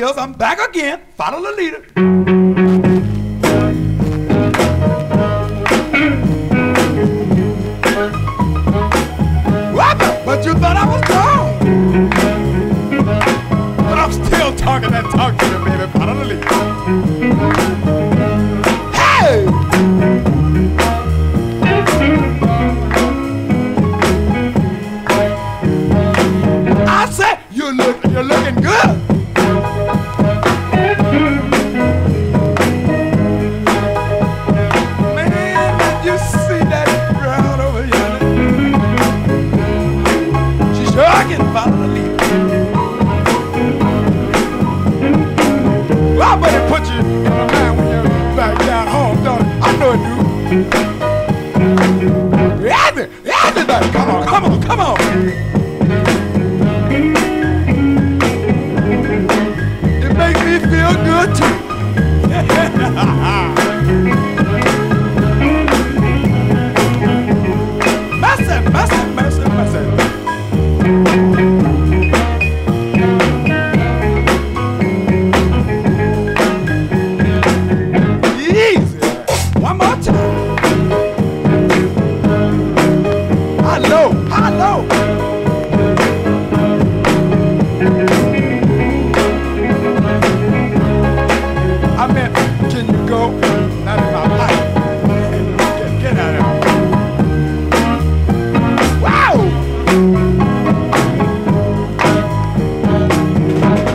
is, I'm back again. Follow the leader. Can follow the lead. Well, I better put you in my mind when you're back down home, don't it? I know it. Andy, Andy, baby, come on, come on, come on. It makes me feel good too. Hello. I meant, can you go? Not in my. Get, get out of here. Wow!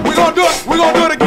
We're gonna do it. We're gonna do it again.